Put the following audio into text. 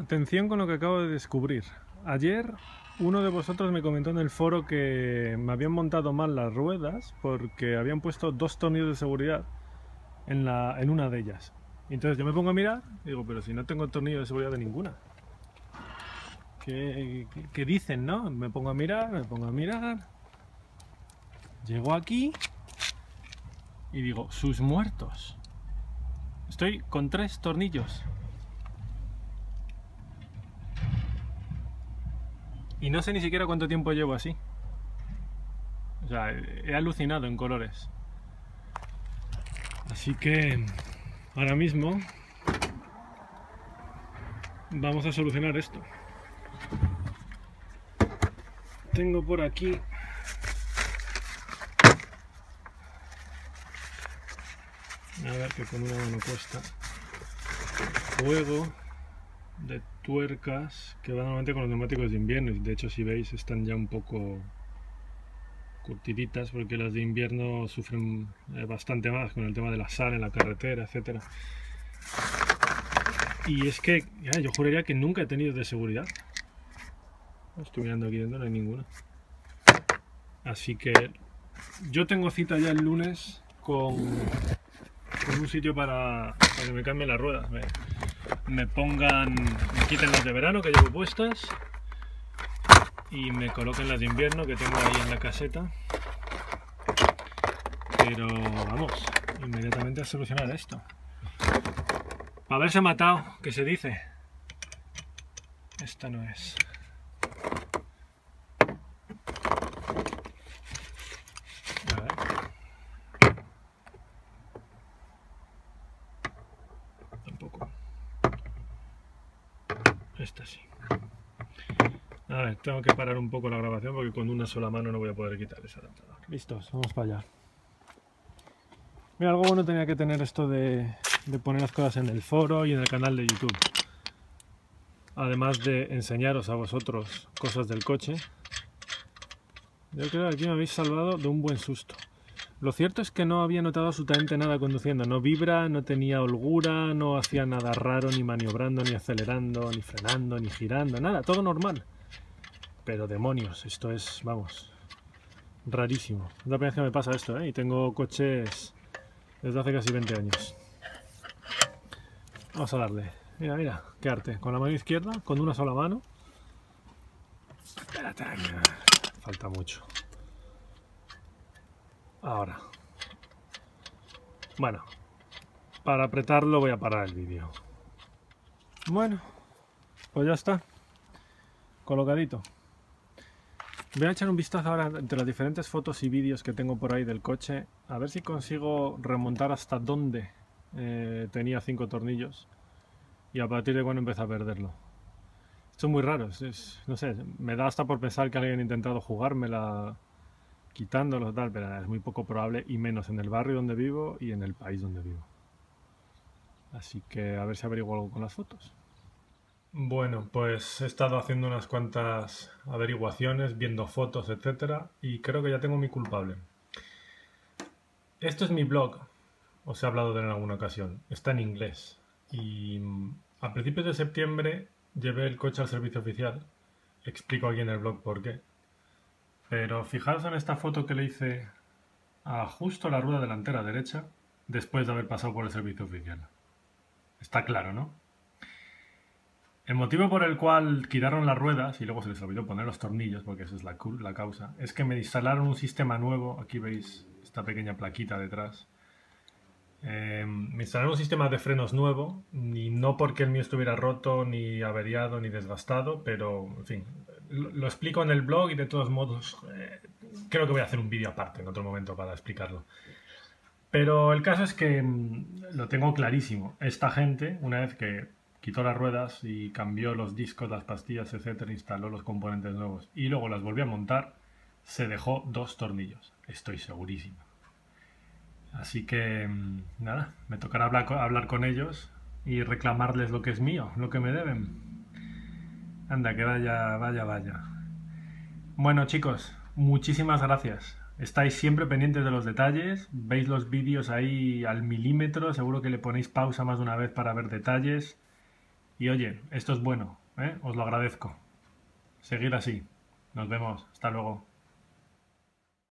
Atención con lo que acabo de descubrir. Ayer uno de vosotros me comentó en el foro que me habían montado mal las ruedas porque habían puesto dos tornillos de seguridad en, la, en una de ellas. Entonces yo me pongo a mirar y digo, pero si no tengo tornillo de seguridad de ninguna. ¿Qué, qué- qué dicen, no? Me pongo a mirar, me pongo a mirar. Llego aquí y digo, sus muertos. Estoy con tres tornillos. Y no sé ni siquiera cuánto tiempo llevo así. O sea, he alucinado en colores. Así que ahora mismo vamos a solucionar esto. Tengo por aquí a ver que con una mano cuesta juego de tuercas que van normalmente con los neumáticos de invierno de hecho si veis están ya un poco curtiditas porque las de invierno sufren eh, bastante más con el tema de la sal en la carretera, etcétera. Y es que yo juraría que nunca he tenido de seguridad. Estoy mirando aquí dentro, no hay ninguna. Así que yo tengo cita ya el lunes con un sitio para, que me cambien las ruedas. Me, me pongan, me quiten las de verano que llevo puestas y me coloquen las de invierno que tengo ahí en la caseta. Pero vamos, inmediatamente a solucionar esto. Para haberse matado, que se dice. Esta no es. A ver. Tampoco. Esta sí. A ver, tengo que parar un poco la grabación porque con una sola mano no voy a poder quitar ese adaptador. Listos, vamos para allá. Mira, algo bueno tenía que tener esto de, de poner las cosas en el foro y en el canal de YouTube. Además de enseñaros a vosotros cosas del coche. Yo creo que aquí me habéis salvado de un buen susto. Lo cierto es que no había notado absolutamente nada conduciendo. No vibra, no tenía holgura, no hacía nada raro, ni maniobrando, ni acelerando, ni frenando, ni girando, nada, todo normal. Pero demonios, esto es, vamos, rarísimo. Es la primera vez que me pasa esto, ¿eh? Y tengo coches desde hace casi 20 años. Vamos a darle. Mira, mira, qué arte. Con la mano izquierda, con una sola mano. Falta mucho. Ahora. Bueno, para apretarlo voy a parar el vídeo. Bueno, pues ya está. Colocadito. Voy a echar un vistazo ahora entre las diferentes fotos y vídeos que tengo por ahí del coche. A ver si consigo remontar hasta dónde eh, tenía cinco tornillos. Y a partir de cuando empecé a perderlo. Esto es muy raro. no sé, me da hasta por pensar que alguien ha intentado jugármela quitándolo tal, pero es muy poco probable y menos en el barrio donde vivo y en el país donde vivo. Así que a ver si averiguo algo con las fotos. Bueno, pues he estado haciendo unas cuantas averiguaciones, viendo fotos, etcétera, y creo que ya tengo mi culpable. Esto es mi blog, os he hablado de él en alguna ocasión, está en inglés. Y mm, a principios de septiembre llevé el coche al servicio oficial. Explico aquí en el blog por qué. Pero fijaos en esta foto que le hice a justo la rueda delantera derecha después de haber pasado por el servicio oficial. Está claro, ¿no? El motivo por el cual quitaron las ruedas y luego se les olvidó poner los tornillos, porque esa es la, la causa, es que me instalaron un sistema nuevo. Aquí veis esta pequeña plaquita detrás. Eh, me instalaron un sistema de frenos nuevo, y no porque el mío estuviera roto, ni averiado, ni desgastado, pero en fin, lo, explico en el blog y de todos modos eh, creo que voy a hacer un vídeo aparte en otro momento para explicarlo. Pero el caso es que mm, lo tengo clarísimo. Esta gente, una vez que quitó las ruedas y cambió los discos, las pastillas, etcétera, instaló los componentes nuevos y luego las volvió a montar, se dejó dos tornillos. Estoy segurísimo. Así que mm, nada, me tocará hablar con ellos y reclamarles lo que es mío, lo que me deben. Anda, que vaya, vaya, vaya. Bueno chicos, muchísimas gracias. Estáis siempre pendientes de los detalles, veis los vídeos ahí al milímetro, seguro que le ponéis pausa más de una vez para ver detalles Y oye, esto es bueno, ¿eh? os lo agradezco. Seguir así. Nos vemos. Hasta luego.